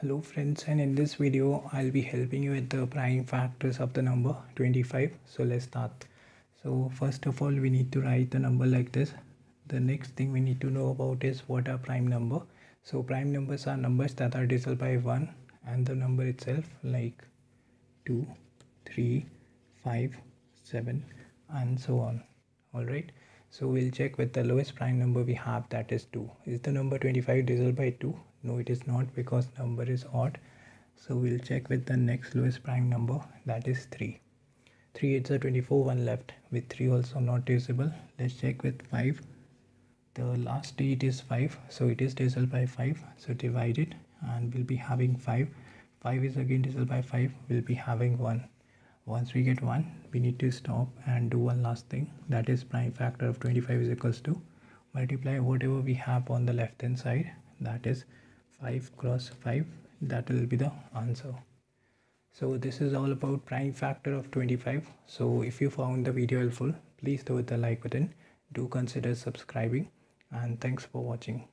Hello friends and in this video I'll be helping you with the prime factors of the number 25. So let's start. So first of all we need to write the number like this. The next thing we need to know about is what are prime number. So prime numbers are numbers that are divisible by 1 and the number itself like 2, 3, 5, 7 and so on. Alright. So we'll check with the lowest prime number we have that is 2. Is the number 25 divisible by 2? No it is not because number is odd. So we'll check with the next lowest prime number that is 3. 3 it's a 24 one left with 3 also not divisible. Let's check with 5. The last digit is 5 so it is divisible by 5 so divide it and we'll be having 5. 5 is again divisible by 5 we'll be having 1 once we get 1 we need to stop and do one last thing. That is prime factor of 25 is equals to multiply whatever we have on the left hand side. That is 5 cross 5 that will be the answer. So this is all about prime factor of 25 so if you found the video helpful please do hit the like button. Do consider subscribing and thanks for watching